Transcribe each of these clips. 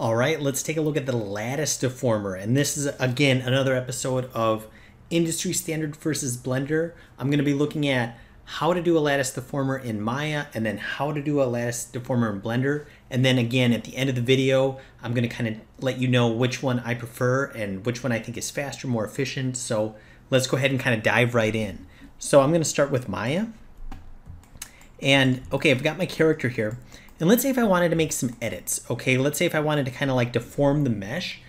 All right, let's take a look at the lattice deformer. And this is, again, another episode of Industry Standard versus Blender. I'm going to be looking at how to do a lattice deformer in Maya and then how to do a lattice deformer in Blender. And then again, at the end of the video, I'm going to kind of let you know which one I prefer and which one I think is faster, more efficient. So let's go ahead and kind of dive right in. So I'm going to start with Maya. And okay, I've got my character here. And let's say if I wanted to make some edits, okay, let's say if I wanted to kind of like deform the mesh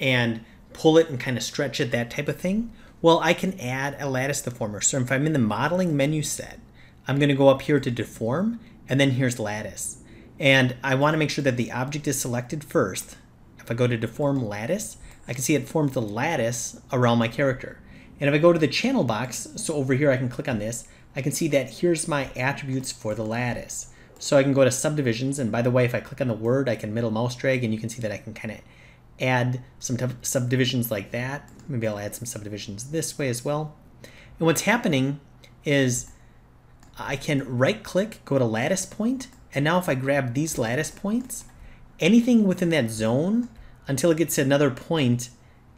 and pull it and kind of stretch it, that type of thing, well, I can add a lattice deformer. So if I'm in the modeling menu set, I'm going to go up here to deform, and then here's lattice. And I want to make sure that the object is selected first. If I go to deform lattice, I can see it forms the lattice around my character. And if I go to the channel box, so over here I can click on this, I can see that here's my attributes for the lattice. So I can go to subdivisions, and by the way, if I click on the word, I can middle mouse drag, and you can see that I can kind of add some subdivisions like that. Maybe I'll add some subdivisions this way as well. And what's happening is I can right click, go to lattice point, and now if I grab these lattice points, anything within that zone until it gets to another point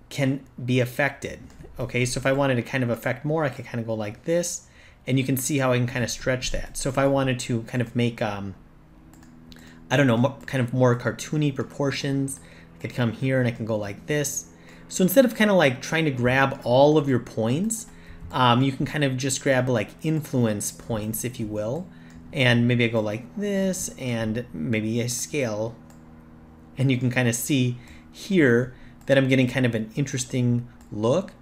can be affected. Okay, so if I wanted to kind of affect more, I could kind of go like this, and you can see how I can kind of stretch that. So if I wanted to kind of make, um, I don't know, kind of more cartoony proportions, I could come here and I can go like this. So instead of kind of like trying to grab all of your points, um, you can kind of just grab like influence points, if you will. And maybe I go like this and maybe I scale. And you can kind of see here that I'm getting kind of an interesting look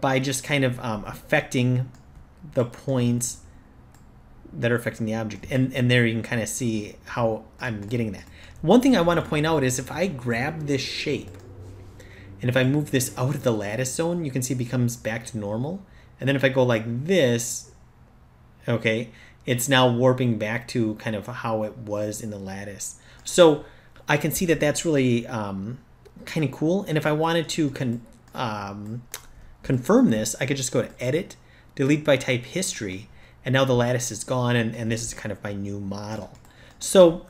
by just kind of um, affecting the points that are affecting the object. And, and there you can kind of see how I'm getting that. One thing I want to point out is if I grab this shape, and if I move this out of the lattice zone, you can see it becomes back to normal. And then if I go like this, okay, it's now warping back to kind of how it was in the lattice. So I can see that that's really um, kind of cool. And if I wanted to con um, confirm this, I could just go to Edit, delete by type history, and now the lattice is gone and, and this is kind of my new model. So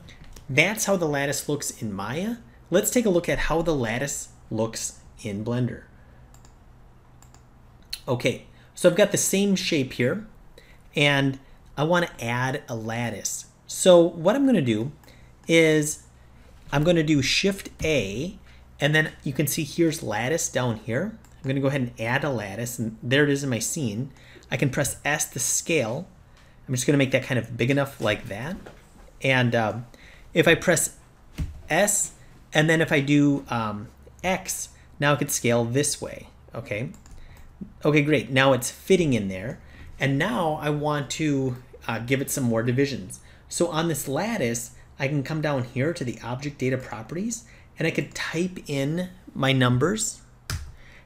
that's how the lattice looks in Maya. Let's take a look at how the lattice looks in Blender. Okay, so I've got the same shape here and I want to add a lattice. So what I'm going to do is I'm going to do Shift A and then you can see here's lattice down here. I'm going to go ahead and add a lattice and there it is in my scene. I can press S to scale. I'm just going to make that kind of big enough like that. And um, if I press S and then if I do um, X, now it could scale this way, okay? Okay, great. Now it's fitting in there. And now I want to uh, give it some more divisions. So on this lattice, I can come down here to the object data properties and I could type in my numbers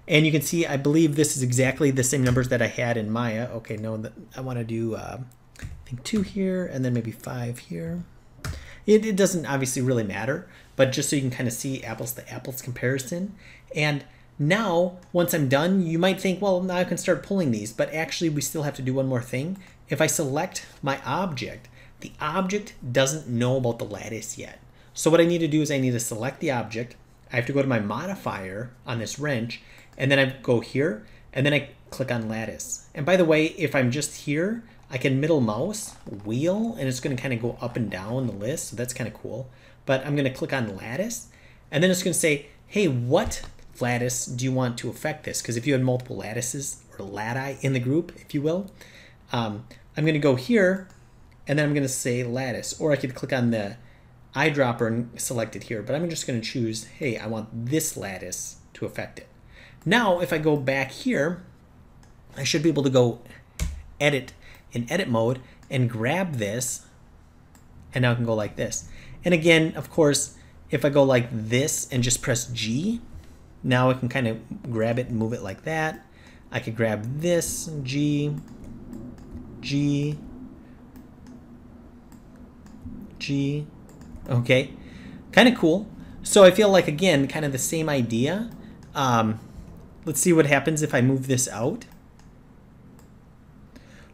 and you can see, I believe this is exactly the same numbers that I had in Maya. Okay, no, I want to do, uh, I think two here, and then maybe five here. It, it doesn't obviously really matter, but just so you can kind of see apples to apples comparison. And now, once I'm done, you might think, well, now I can start pulling these, but actually we still have to do one more thing. If I select my object, the object doesn't know about the lattice yet. So what I need to do is I need to select the object. I have to go to my modifier on this wrench and then I go here, and then I click on lattice. And by the way, if I'm just here, I can middle mouse, wheel, and it's gonna kind of go up and down the list, so that's kind of cool. But I'm gonna click on lattice, and then it's gonna say, hey, what lattice do you want to affect this? Because if you had multiple lattices, or lati in the group, if you will, um, I'm gonna go here, and then I'm gonna say lattice, or I could click on the eyedropper and select it here, but I'm just gonna choose, hey, I want this lattice to affect it. Now, if I go back here, I should be able to go edit in edit mode and grab this. And now I can go like this. And again, of course, if I go like this and just press G, now I can kind of grab it and move it like that. I could grab this, G, G, G, okay. Kind of cool. So I feel like, again, kind of the same idea. Um, Let's see what happens if I move this out.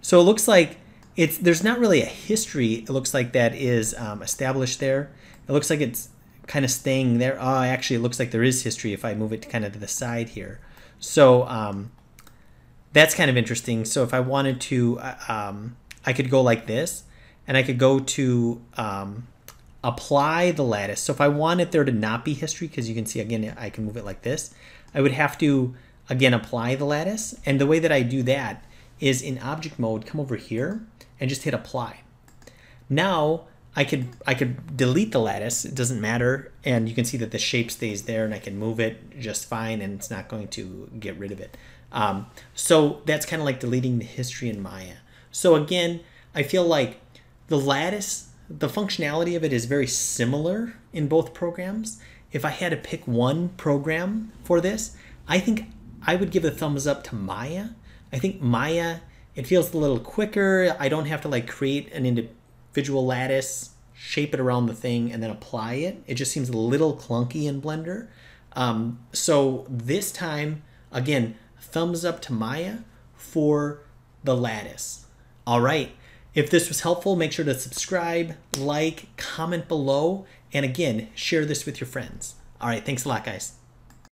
So it looks like it's there's not really a history, it looks like that is um, established there. It looks like it's kind of staying there. Oh, actually, it looks like there is history if I move it kind of to the side here. So um, that's kind of interesting. So if I wanted to, uh, um, I could go like this, and I could go to um, apply the lattice. So if I wanted there to not be history, because you can see again, I can move it like this, I would have to again apply the lattice. And the way that I do that is in object mode, come over here and just hit apply. Now I could I could delete the lattice. It doesn't matter, and you can see that the shape stays there, and I can move it just fine, and it's not going to get rid of it. Um, so that's kind of like deleting the history in Maya. So again, I feel like the lattice, the functionality of it is very similar in both programs. If I had to pick one program for this, I think I would give a thumbs up to Maya. I think Maya, it feels a little quicker. I don't have to like create an individual lattice, shape it around the thing, and then apply it. It just seems a little clunky in Blender. Um, so this time, again, thumbs up to Maya for the lattice. All right. If this was helpful, make sure to subscribe, like, comment below, and again, share this with your friends. All right. Thanks a lot, guys.